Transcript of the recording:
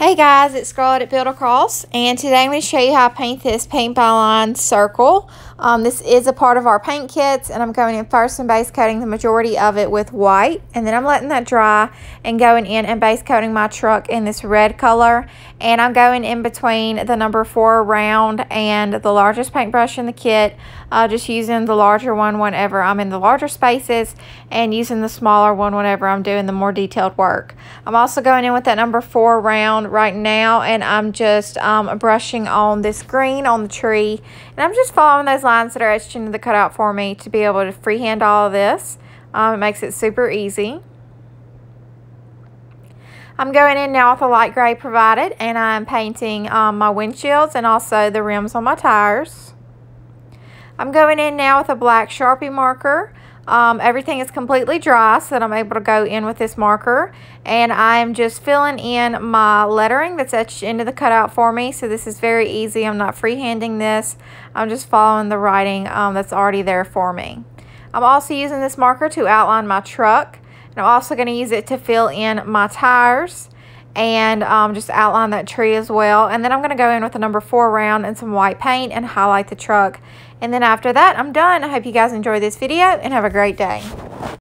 Hey guys, it's Scarlett at Build-A-Cross, and today I'm going to show you how I paint this paint by line circle. Um, this is a part of our paint kits, and I'm going in first and base coating the majority of it with white, and then I'm letting that dry and going in and base coating my truck in this red color, and I'm going in between the number four round and the largest paintbrush in the kit, uh, just using the larger one whenever I'm in the larger spaces, and using the smaller one whenever I'm doing the more detailed work. I'm also going in with that number four round right now and I'm just um, brushing on this green on the tree and I'm just following those lines that are etched into the cutout for me to be able to freehand all of this. Um, it makes it super easy. I'm going in now with a light gray provided and I'm painting um, my windshields and also the rims on my tires. I'm going in now with a black Sharpie marker um, everything is completely dry so that I'm able to go in with this marker. And I'm just filling in my lettering that's etched into the cutout for me. So this is very easy. I'm not freehanding this. I'm just following the writing um, that's already there for me. I'm also using this marker to outline my truck. And I'm also going to use it to fill in my tires and um, just outline that tree as well. And then I'm going to go in with a number four round and some white paint and highlight the truck. And then after that, I'm done. I hope you guys enjoy this video and have a great day.